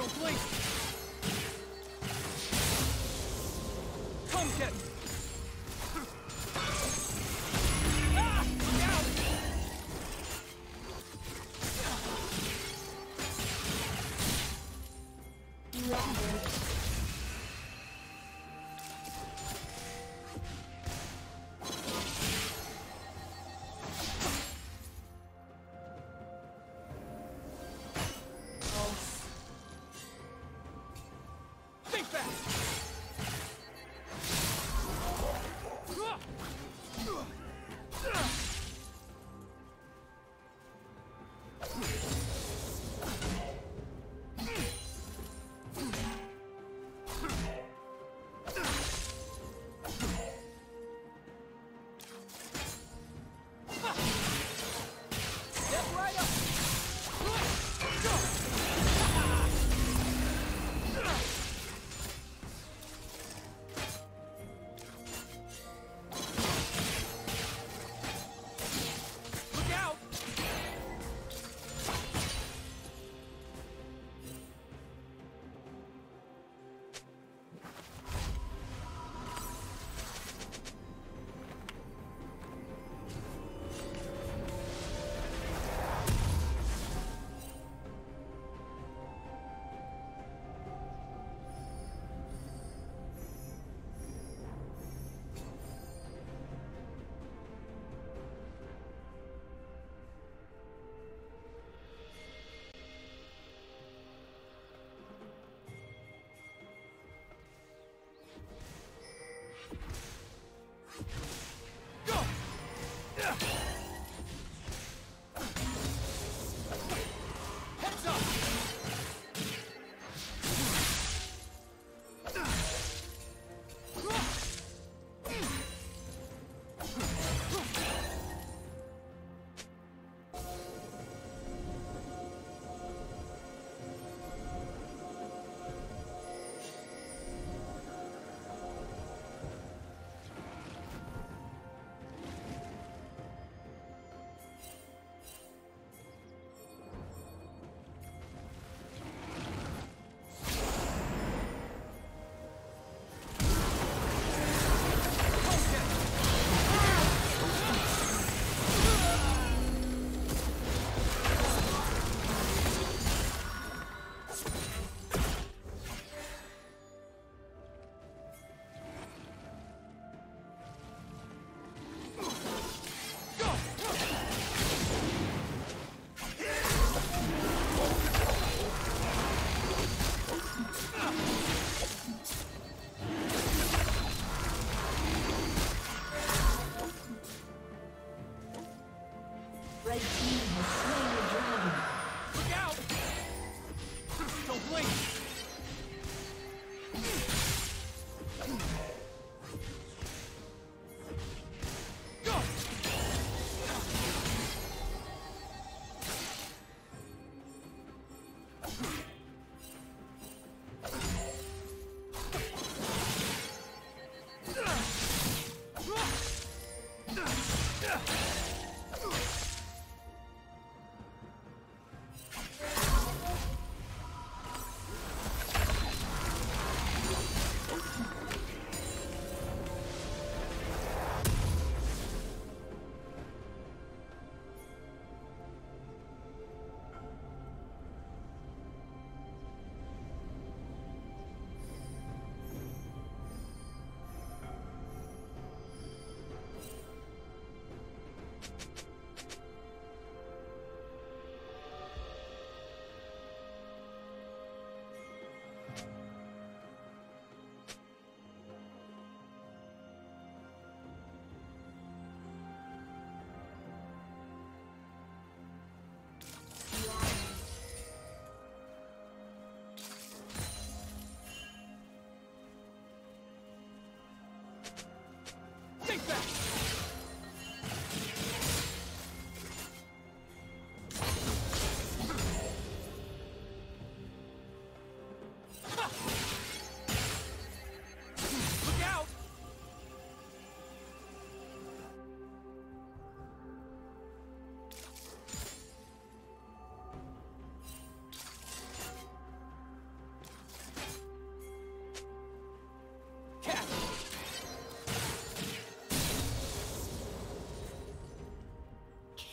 Don't!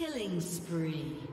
Killing spree.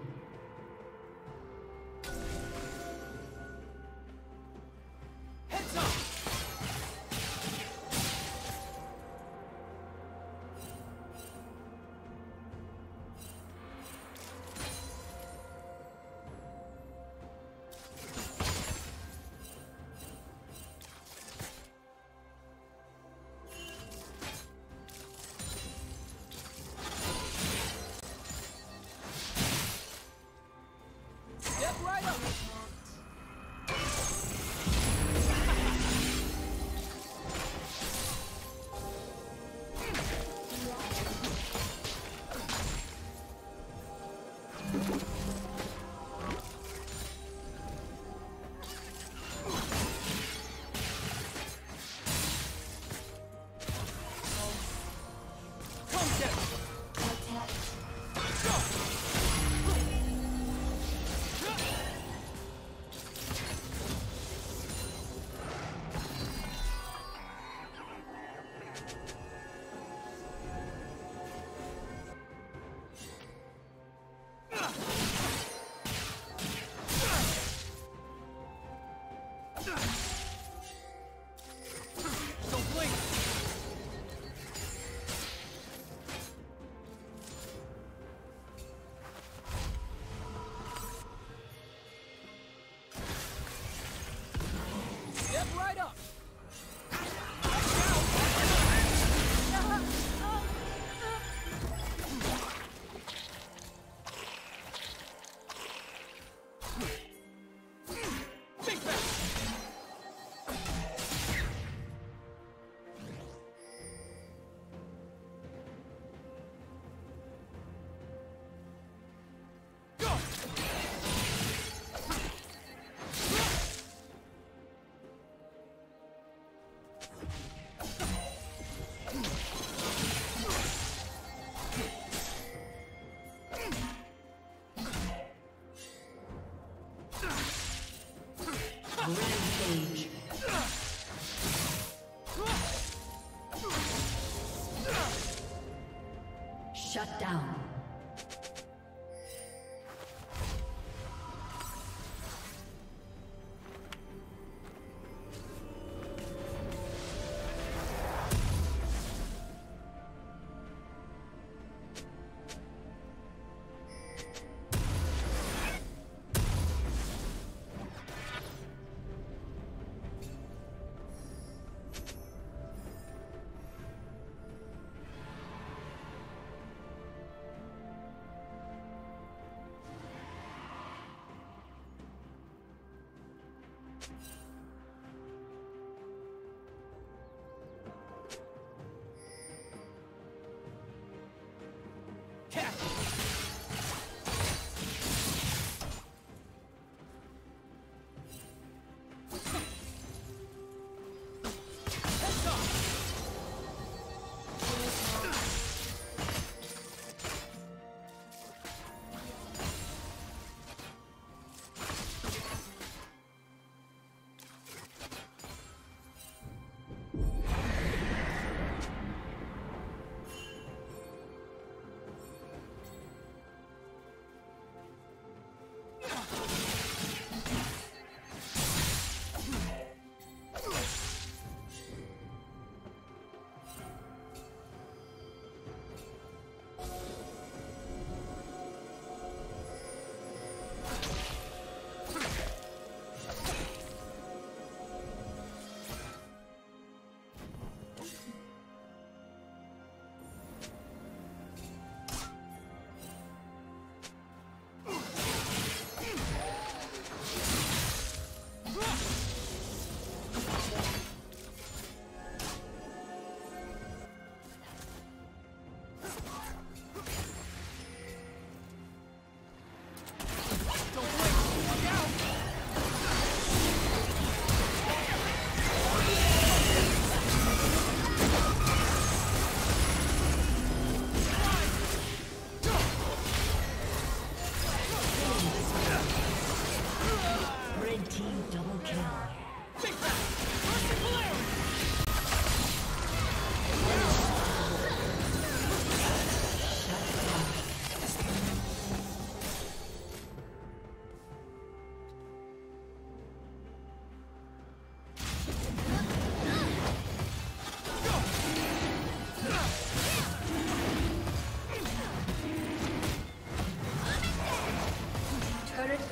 Shut down. Catch!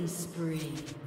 Killing spree.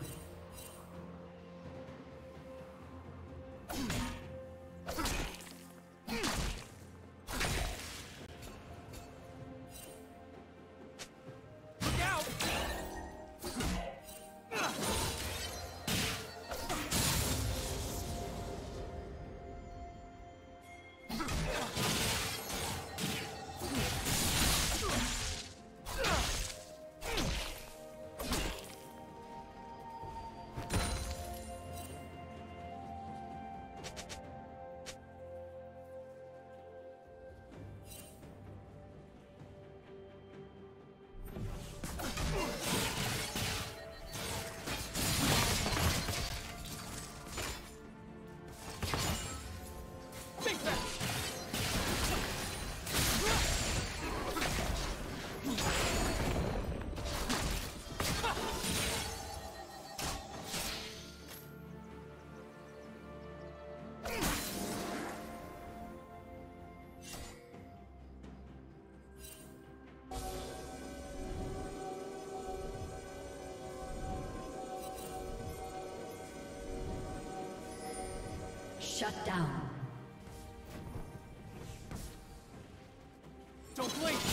Shut down. Don't blink!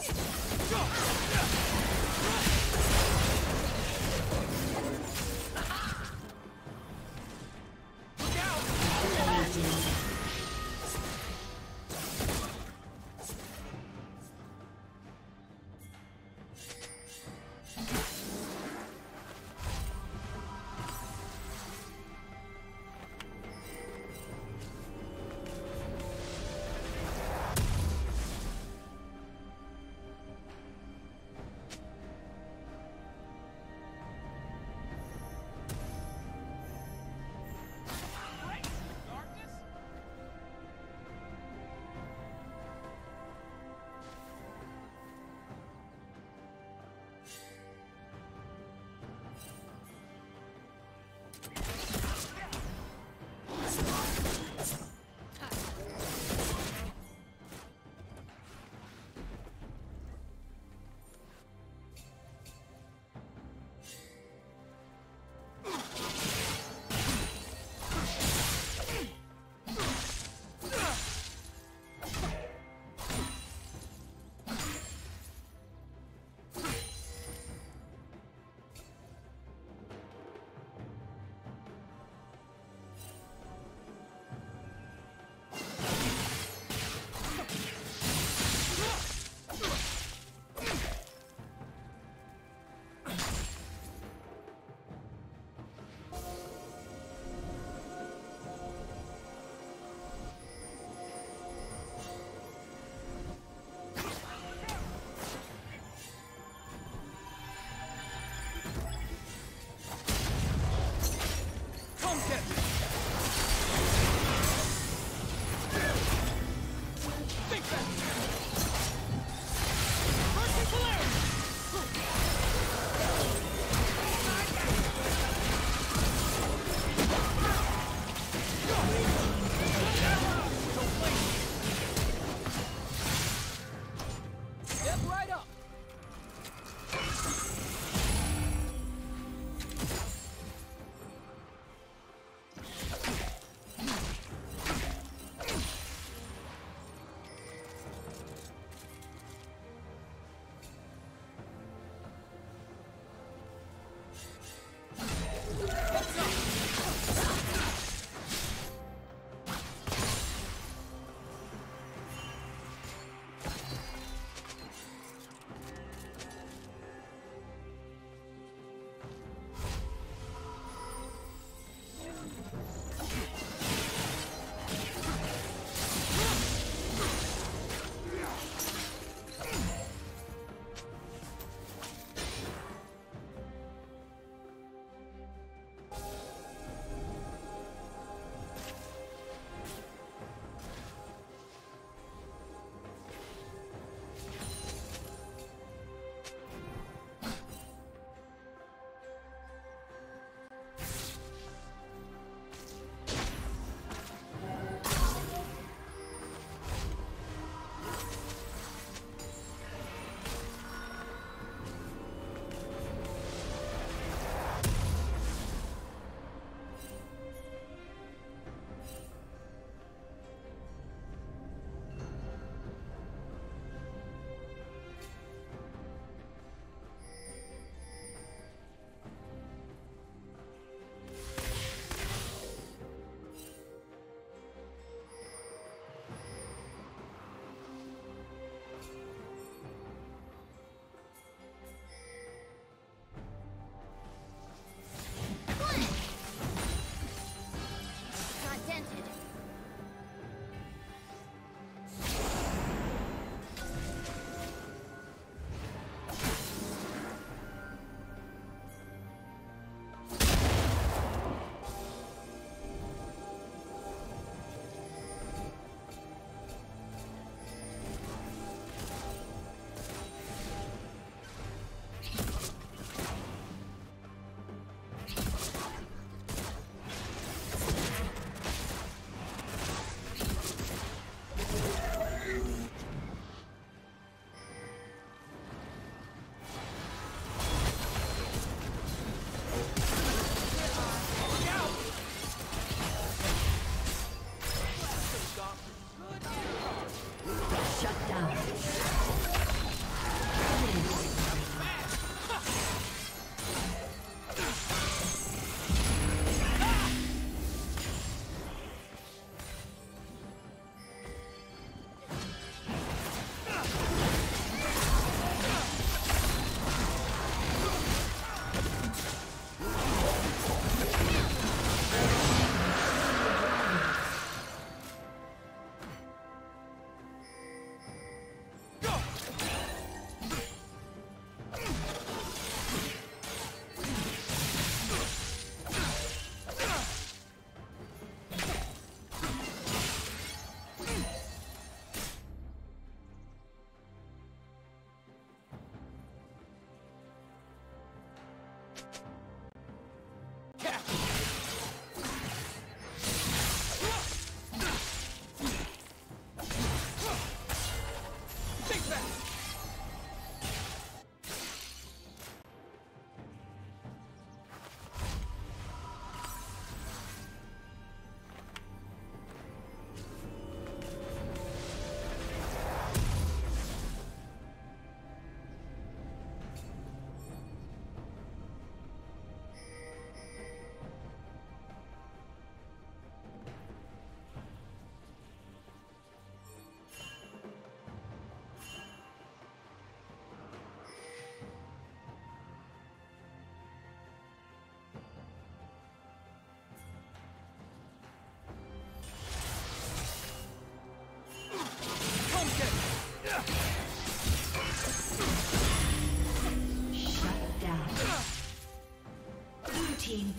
Look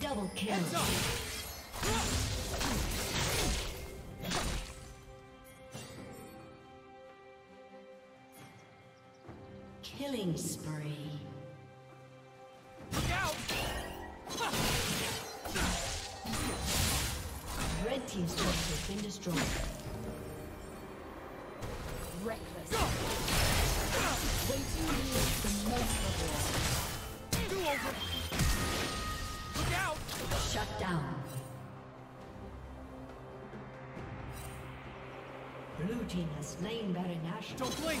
Double kill. Killing spree. Look out! Red Team's turret has been destroyed. Reckless. Waiting is the most of all. Do over! Shut down. Blue Team has slain Baron Nashor. Don't blink!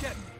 get me!